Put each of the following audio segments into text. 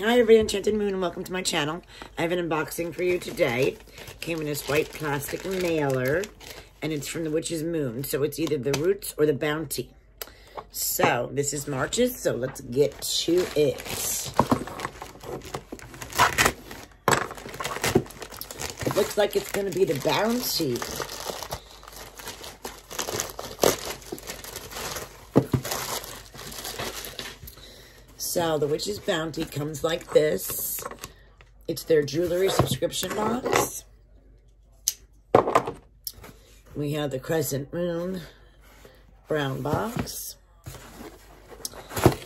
Hi everybody, Enchanted Moon and welcome to my channel. I have an unboxing for you today. Came in this white plastic mailer and it's from the Witches Moon. So it's either the Roots or the Bounty. So this is March's, so let's get to it. It looks like it's going to be the Bounty. So the Witch's Bounty comes like this. It's their jewelry subscription box. We have the Crescent Moon brown box.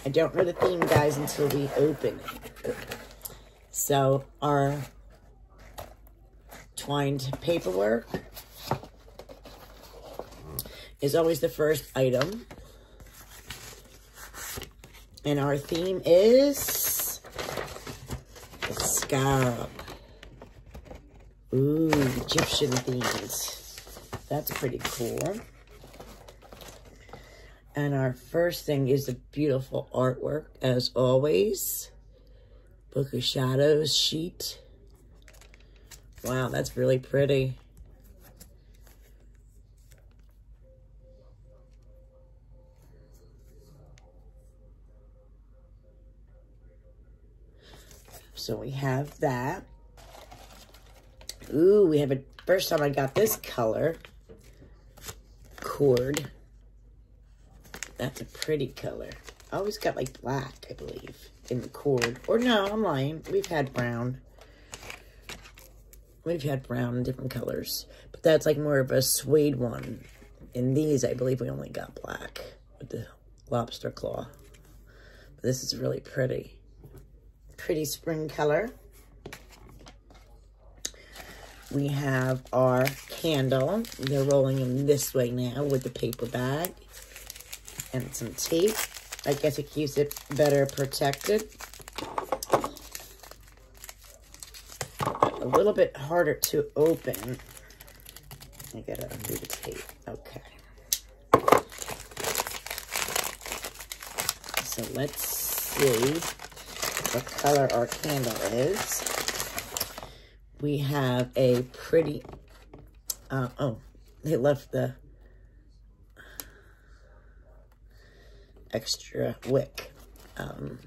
I don't know the theme, guys, until we open it. So our twined paperwork is always the first item. And our theme is the scarab. Ooh, Egyptian themes. That's pretty cool. And our first thing is the beautiful artwork, as always. Book of Shadows sheet. Wow, that's really pretty. So we have that. Ooh, we have a, first time I got this color. Cord. That's a pretty color. I always got like black, I believe, in the cord. Or no, I'm lying. We've had brown. We've had brown in different colors. But that's like more of a suede one. In these, I believe we only got black with the lobster claw. But this is really pretty pretty spring color. We have our candle. They're rolling them this way now with the paper bag and some tape. I guess it keeps it better protected. A little bit harder to open. I gotta undo the tape. Okay. So let's see what color our candle is. We have a pretty, uh, oh, they left the extra wick. Um,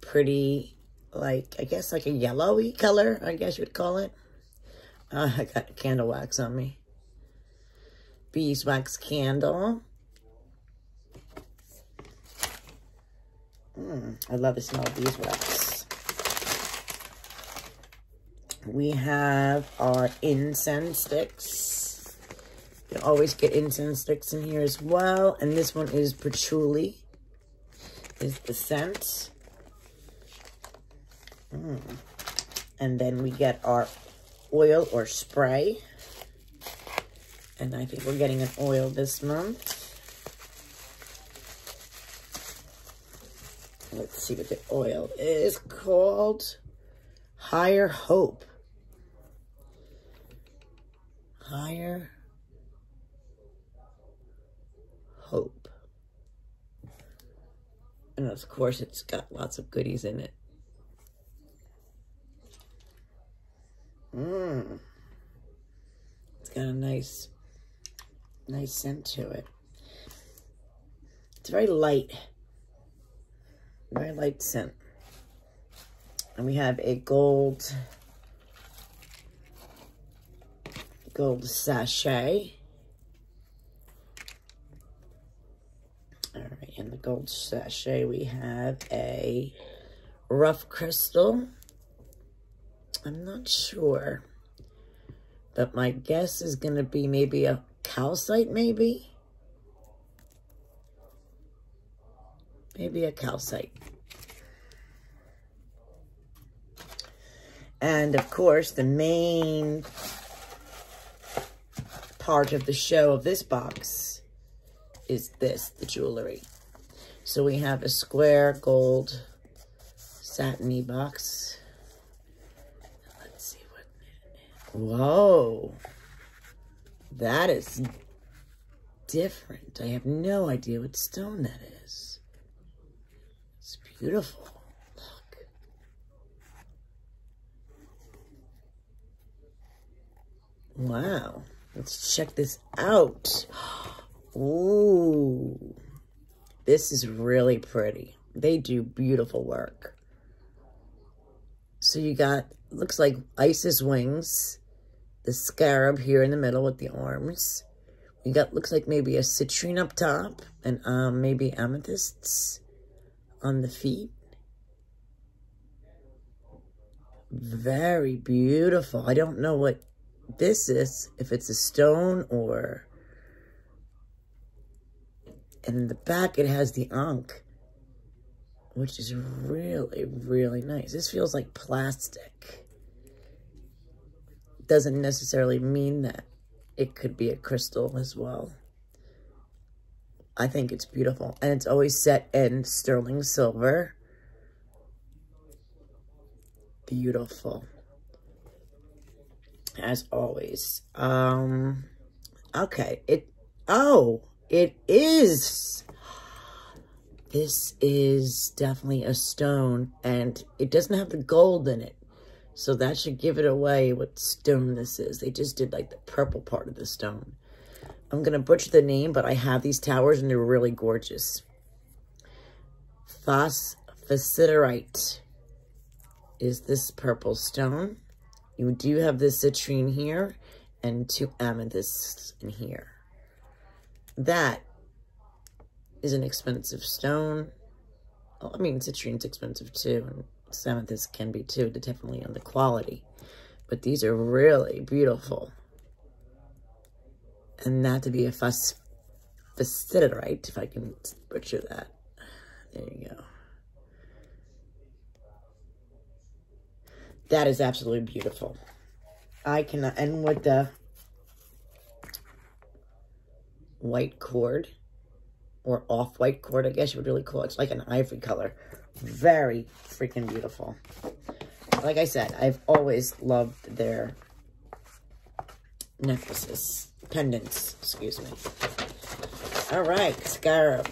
pretty, like, I guess like a yellowy color, I guess you would call it. Uh, I got candle wax on me. Beeswax candle. Mm, I love the smell of beeswax. We have our incense sticks. You always get incense sticks in here as well. And this one is patchouli, is the scent. Mm. And then we get our oil or spray. And I think we're getting an oil this month. Let's see what the oil is called. Higher Hope. Higher Hope. And of course, it's got lots of goodies in it. Mmm. It's got a nice, nice scent to it. It's very light very light scent. And we have a gold, gold sachet. All right, in the gold sachet, we have a rough crystal. I'm not sure, but my guess is going to be maybe a calcite, maybe. Maybe a calcite. And of course, the main part of the show of this box is this, the jewelry. So we have a square gold satiny box. Let's see what Whoa. That is different. I have no idea what stone that is beautiful. Look. Wow. Let's check this out. Ooh. This is really pretty. They do beautiful work. So you got, looks like Isis wings. The scarab here in the middle with the arms. You got, looks like maybe a citrine up top. And um, maybe amethysts on the feet. Very beautiful. I don't know what this is, if it's a stone or... And in the back, it has the Ankh, which is really, really nice. This feels like plastic. Doesn't necessarily mean that it could be a crystal as well. I think it's beautiful. And it's always set in sterling silver. Beautiful. As always. Um, okay. It, oh, it is. This is definitely a stone and it doesn't have the gold in it. So that should give it away what stone this is. They just did like the purple part of the stone. I'm going to butcher the name, but I have these towers and they're really gorgeous. Phosphorite is this purple stone. You do have this citrine here and two amethysts in here. That is an expensive stone. Oh, I mean, citrine's expensive too, and amethyst can be too, definitely on the quality. But these are really beautiful and that to be a fuss right, if I can butcher that. There you go. That is absolutely beautiful. I cannot, and with the white cord, or off-white cord, I guess you would really call it. It's like an ivory color. Very freaking beautiful. Like I said, I've always loved their necklaces pendants, excuse me. All right, scarab.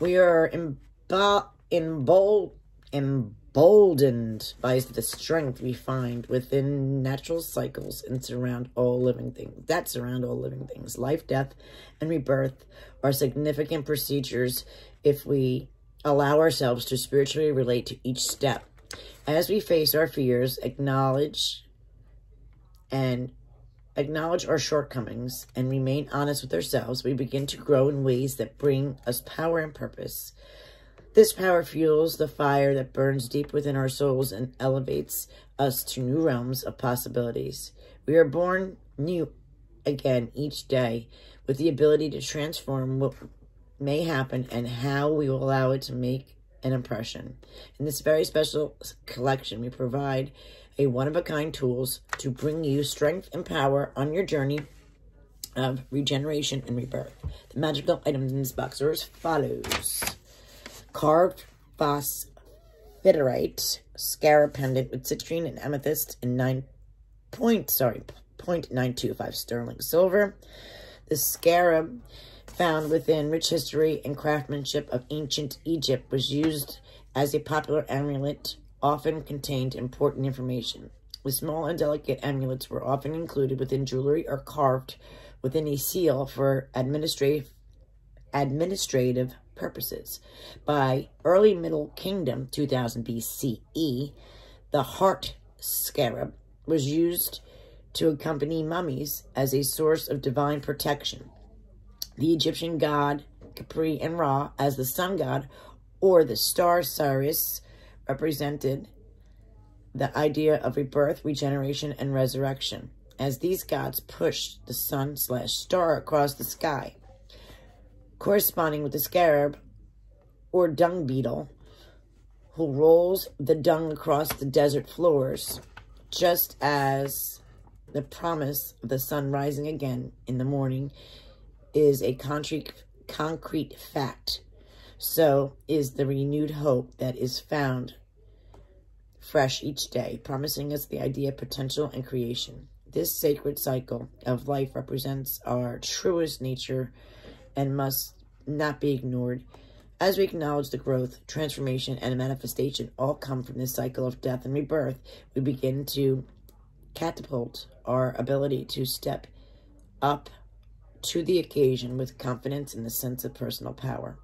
We are embo embol emboldened by the strength we find within natural cycles and surround all living things. That surround all living things. Life, death, and rebirth are significant procedures if we allow ourselves to spiritually relate to each step. As we face our fears, acknowledge and acknowledge our shortcomings, and remain honest with ourselves, we begin to grow in ways that bring us power and purpose. This power fuels the fire that burns deep within our souls and elevates us to new realms of possibilities. We are born new again each day with the ability to transform what may happen and how we will allow it to make an impression. In this very special collection, we provide a one-of-a-kind tools to bring you strength and power on your journey of regeneration and rebirth. The magical items in this box are as follows. Carved phosphorite scarab pendant with citrine and amethyst and 9 point, sorry, 0.925 sterling silver. The scarab found within rich history and craftsmanship of ancient Egypt was used as a popular amulet often contained important information. The small and delicate amulets were often included within jewelry or carved within a seal for administrative administrative purposes. By early Middle Kingdom, 2000 BCE, the heart scarab was used to accompany mummies as a source of divine protection. The Egyptian god Khepri and Ra as the sun god or the star Sirius represented the idea of rebirth, regeneration, and resurrection, as these gods pushed the sun slash star across the sky, corresponding with the scarab or dung beetle, who rolls the dung across the desert floors, just as the promise of the sun rising again in the morning is a concrete, concrete fact so is the renewed hope that is found fresh each day, promising us the idea of potential and creation. This sacred cycle of life represents our truest nature and must not be ignored. As we acknowledge the growth, transformation, and manifestation all come from this cycle of death and rebirth, we begin to catapult our ability to step up to the occasion with confidence and the sense of personal power.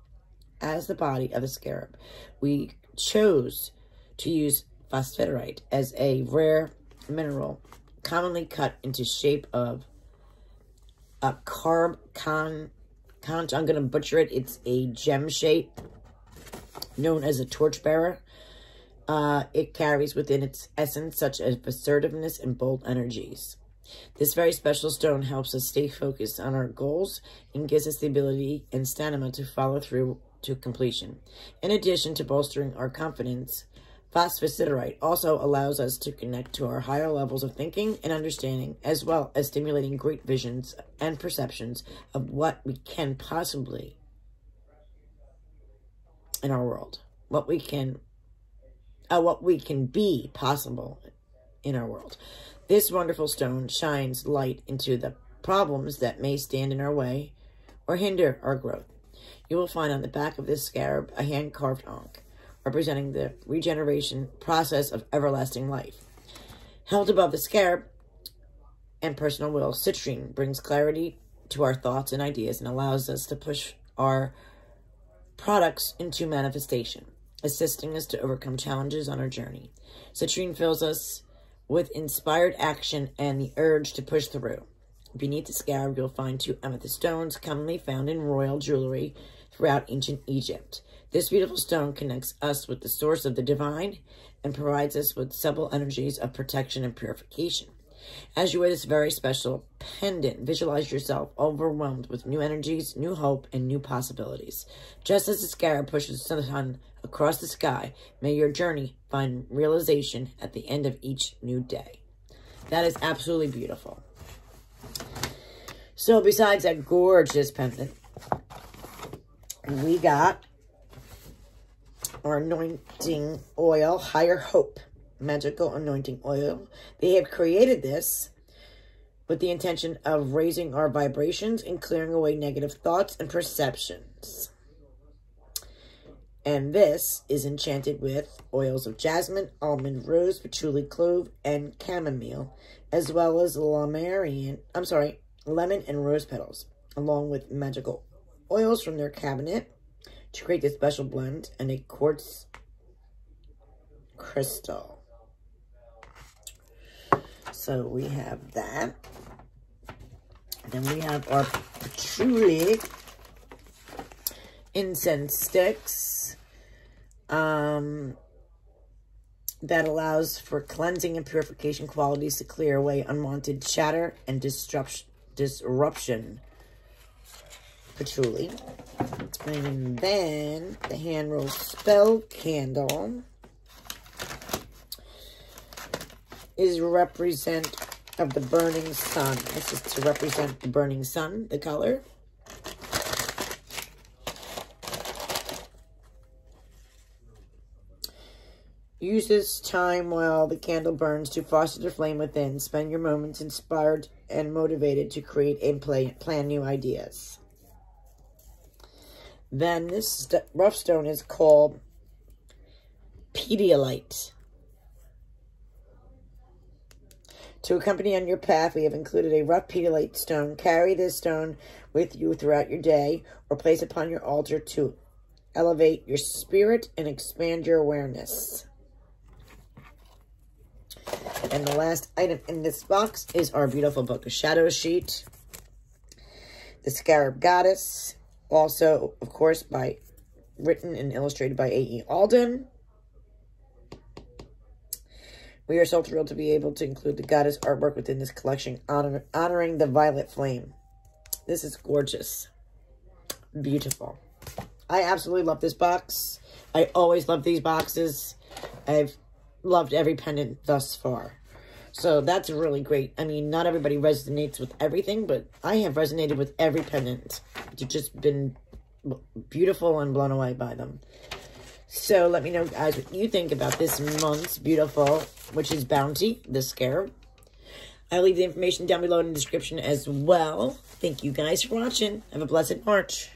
As the body of a scarab, we chose to use phosphorite as a rare mineral commonly cut into shape of a carb con, con I'm going to butcher it. It's a gem shape known as a torchbearer. Uh, it carries within its essence such as assertiveness and bold energies. This very special stone helps us stay focused on our goals and gives us the ability and stamina to follow through to completion. In addition to bolstering our confidence, phosphosiderite also allows us to connect to our higher levels of thinking and understanding, as well as stimulating great visions and perceptions of what we can possibly in our world, what we can, uh, what we can be possible in our world. This wonderful stone shines light into the problems that may stand in our way or hinder our growth. You will find on the back of this scarab a hand-carved ankh, representing the regeneration process of everlasting life. Held above the scarab and personal will, citrine brings clarity to our thoughts and ideas and allows us to push our products into manifestation, assisting us to overcome challenges on our journey. Citrine fills us with inspired action and the urge to push through. Beneath the scarab, you'll find two amethyst stones commonly found in royal jewelry throughout ancient Egypt. This beautiful stone connects us with the source of the divine and provides us with subtle energies of protection and purification. As you wear this very special pendant, visualize yourself overwhelmed with new energies, new hope, and new possibilities. Just as the scarab pushes the sun across the sky, may your journey find realization at the end of each new day. That is absolutely beautiful. So besides that gorgeous pendant, we got our anointing oil, Higher Hope magical anointing oil. They have created this with the intention of raising our vibrations and clearing away negative thoughts and perceptions. And this is enchanted with oils of jasmine, almond, rose, patchouli, clove, and chamomile, as well as lemarian, I'm sorry, lemon and rose petals, along with magical oils from their cabinet to create this special blend and a quartz crystal. So we have that. Then we have our patchouli incense sticks. Um, that allows for cleansing and purification qualities to clear away unwanted chatter and disruption. disruption. Patchouli. And then the hand roll spell candle. is represent of the burning sun. This is to represent the burning sun, the color. Use this time while the candle burns to foster the flame within. Spend your moments inspired and motivated to create and play, plan new ideas. Then this rough stone is called Petalite. To accompany on your path, we have included a rough petalite stone. Carry this stone with you throughout your day or place upon your altar to elevate your spirit and expand your awareness. And the last item in this box is our beautiful Book of Shadows sheet. The Scarab Goddess, also, of course, by written and illustrated by A.E. Alden. We are so thrilled to be able to include the goddess artwork within this collection, honor, honoring the violet flame. This is gorgeous. Beautiful. I absolutely love this box. I always love these boxes. I've loved every pendant thus far. So that's really great. I mean, not everybody resonates with everything, but I have resonated with every pendant. It's just been beautiful and blown away by them. So let me know, guys, what you think about this month's beautiful, Witch's Bounty, the Scarab. I'll leave the information down below in the description as well. Thank you guys for watching. Have a blessed March.